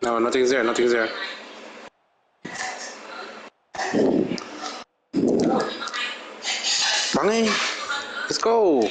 No, nothing's there, nothing's there. Bangay! Let's go!